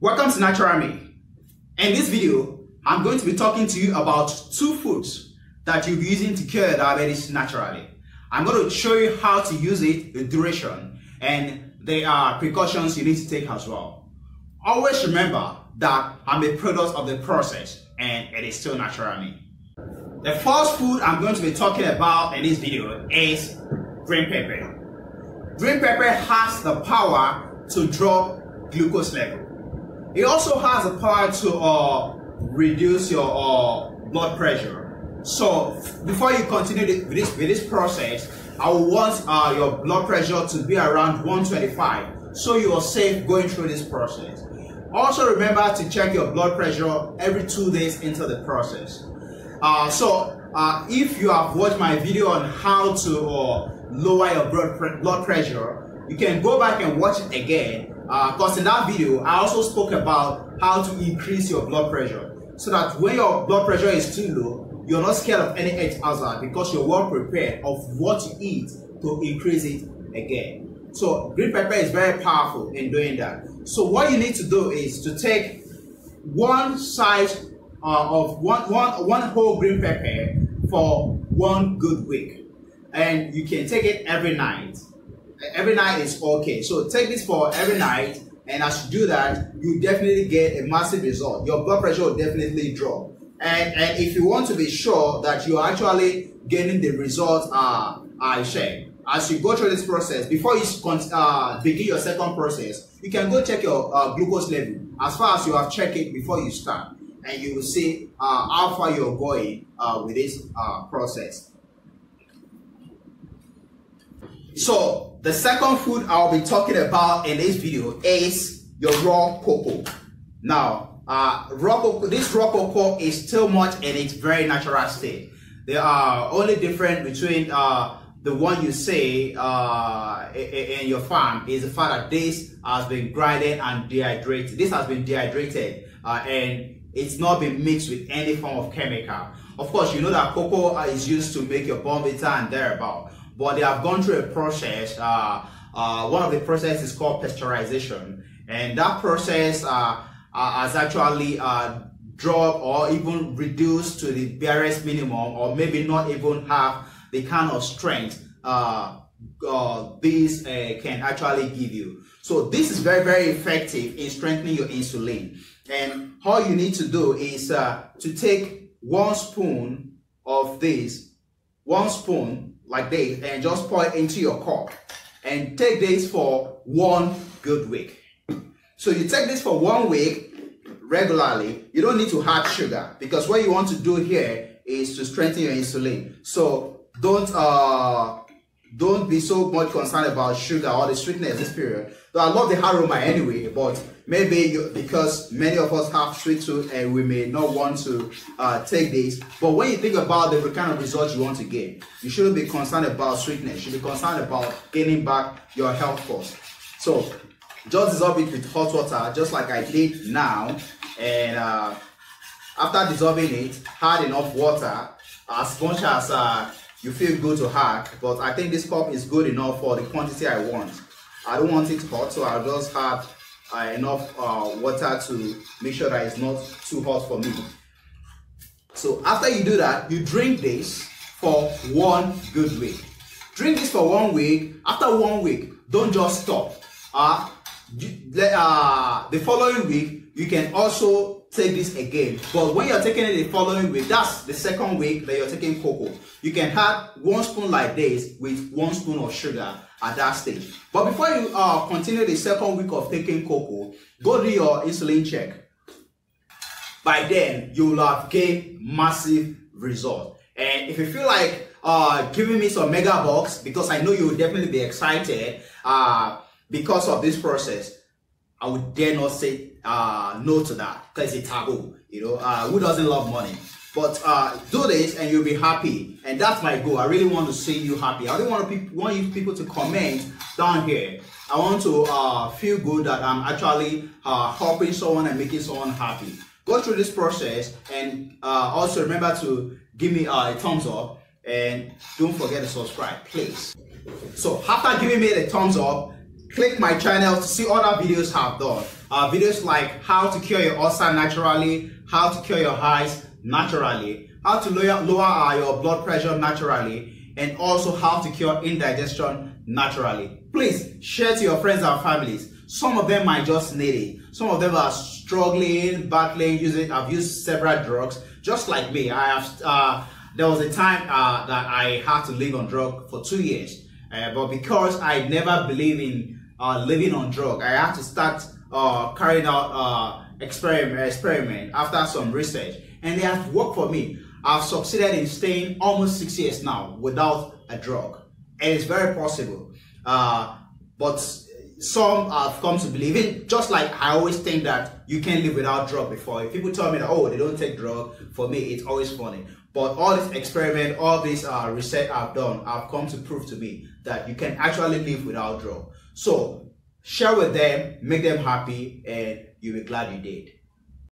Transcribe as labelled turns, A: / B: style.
A: Welcome to Natural Me. In this video, I'm going to be talking to you about two foods that you'll be using to cure diabetes naturally. I'm going to show you how to use it, the duration, and there are precautions you need to take as well. Always remember that I'm a product of the process and it is still natural me. The first food I'm going to be talking about in this video is green pepper. Green pepper has the power to drop glucose level. It also has the power to uh, reduce your uh, blood pressure. So before you continue with this, with this process, I want uh, your blood pressure to be around 125 so you are safe going through this process. Also remember to check your blood pressure every two days into the process. Uh, so uh, if you have watched my video on how to uh, lower your blood, blood pressure, you can go back and watch it again because uh, in that video I also spoke about how to increase your blood pressure so that when your blood pressure is too low, you're not scared of any health hazard because you're well prepared of what you eat to increase it again. So green pepper is very powerful in doing that. So what you need to do is to take one size uh, of one, one, one whole green pepper for one good week. And you can take it every night. Every night is okay. So take this for every night. And as you do that, you definitely get a massive result. Your blood pressure will definitely drop. And, and if you want to be sure that you're actually getting the results uh, I share, as you go through this process, before you uh, begin your second process, you can go check your uh, glucose level as far as you have checked it before you start. And you will see uh, how far you're going uh, with this uh, process. So, the second food I'll be talking about in this video is your raw cocoa. Now, uh, raw cocoa, this raw cocoa is still much in its very natural state. There are only different between uh, the one you say uh, in your farm is the fact that this has been grinded and dehydrated. This has been dehydrated uh, and it's not been mixed with any form of chemical. Of course, you know that cocoa is used to make your Bournvita and thereabout, but they have gone through a process. Uh, uh, one of the processes is called pasteurization, and that process uh, uh, has actually uh, dropped or even reduced to the barest minimum, or maybe not even have the kind of strength uh, uh, this uh, can actually give you. So this is very, very effective in strengthening your insulin. And all you need to do is to take one spoon of this, one spoon like this, and just pour it into your cup. And take this for one good week. So you take this for one week regularly. You don't need to add sugar because what you want to do here is to strengthen your insulin. So don't uh don't be so much concerned about sugar or the sweetness this period. Though I love the aroma anyway, but maybe you, because many of us have sweet tooth and we may not want to uh, take this. But when you think about the kind of results you want to get, you shouldn't be concerned about sweetness. You should be concerned about gaining back your health first. So just dissolve it with hot water, just like I did now. And uh, after dissolving it, add enough water as much as uh, you feel good to hack, but I think this cup is good enough for the quantity I want. I don't want it hot, so I'll just have uh, enough uh, water to make sure that it's not too hot for me. So after you do that, you drink this for one good week. Drink this for one week. After one week, don't just stop. Uh, uh, the following week, you can also take this again. But when you're taking it the following week, that's the second week that you're taking cocoa. You can have one spoon like this with one spoon of sugar at that stage. But before you uh, continue the second week of taking cocoa, go do your insulin check. By then, you will have gained massive results. And if you feel like uh, giving me some mega box, because I know you will definitely be excited uh, because of this process, I would dare not say uh, no to that because it's a taboo. You know, uh, who doesn't love money? But uh, do this and you'll be happy. And that's my goal. I really want to see you happy. I really want, to want you people to comment down here. I want to uh, feel good that I'm actually uh, helping someone and making someone happy. Go through this process and uh, also remember to give me uh, a thumbs up and don't forget to subscribe, please. So after giving me the thumbs up, click my channel to see other videos I've done. Uh, videos like how to cure your ulcer naturally, how to cure your highs naturally, how to lower, lower your blood pressure naturally, and also how to cure indigestion naturally. Please share to your friends and families. Some of them might just need it. Some of them are struggling, battling, using. I've used several drugs, just like me. I have. Uh, there was a time uh, that I had to live on drug for two years, uh, but because I never believe in uh, living on drug, I had to start uh, carrying out uh, experiment, experiment after some research, and they have worked for me. I've succeeded in staying almost six years now without a drug, and it's very possible. Uh, but some have come to believe it. Just like I always think that you can live without drug before. If people tell me that oh they don't take drug, for me it's always funny. But all this experiment, all this uh, research I've done, I've come to prove to me that you can actually live without drug. So share with them, make them happy, and you'll be glad you did.